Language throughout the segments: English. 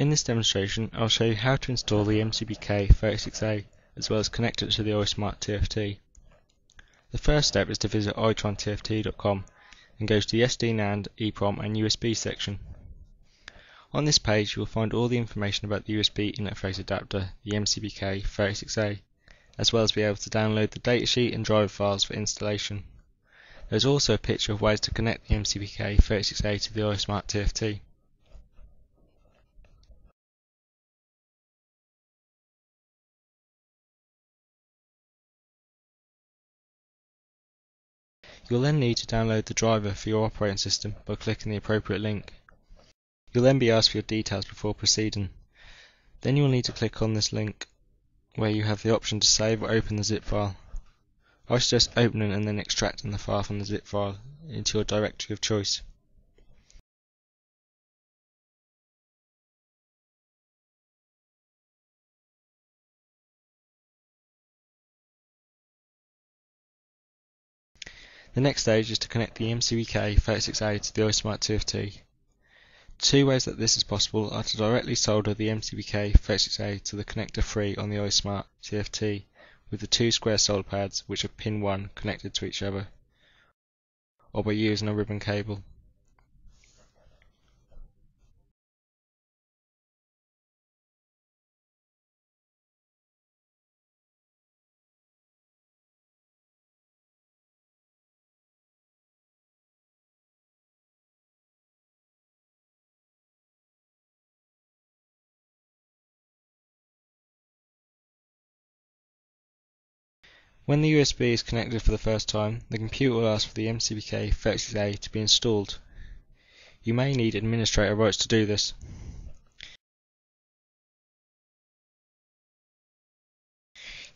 In this demonstration I will show you how to install the MCBK36A as well as connect it to the iSmart TFT. The first step is to visit itrontft.com and go to the SD NAND, EEPROM and USB section. On this page you will find all the information about the USB interface adapter, the MCBK36A, as well as be able to download the datasheet and driver files for installation. There is also a picture of ways to connect the MCBK36A to the iSmart TFT. You'll then need to download the driver for your operating system by clicking the appropriate link. You'll then be asked for your details before proceeding. Then you will need to click on this link where you have the option to save or open the zip file. I suggest opening and then extracting the file from the zip file into your directory of choice. The next stage is to connect the MCBK36A to the iSmart TFT. Two ways that this is possible are to directly solder the MCBK36A to the connector 3 on the iSmart TFT with the two square solder pads which are pin 1 connected to each other, or by using a ribbon cable. When the USB is connected for the first time, the computer will ask for the MCBK36A to be installed. You may need administrator rights to do this.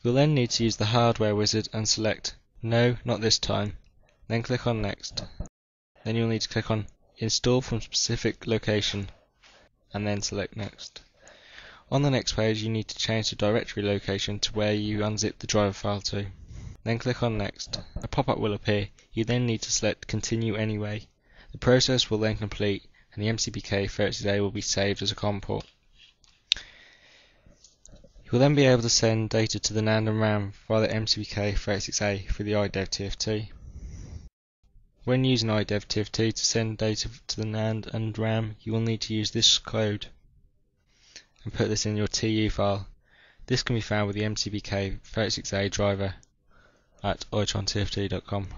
You'll then need to use the hardware wizard and select No, not this time. Then click on Next. Then you'll need to click on Install from specific location and then select Next. On the next page you need to change the directory location to where you unzip the driver file to. Then click on Next. A pop-up will appear. You then need to select Continue Anyway. The process will then complete and the MCBK36A will be saved as a COM port. You will then be able to send data to the NAND and RAM via the MCBK36A through the iDevTFT. When using iDevTFT to send data to the NAND and RAM, you will need to use this code and put this in your TU file. This can be found with the MCBK 36A driver at itrontft.com.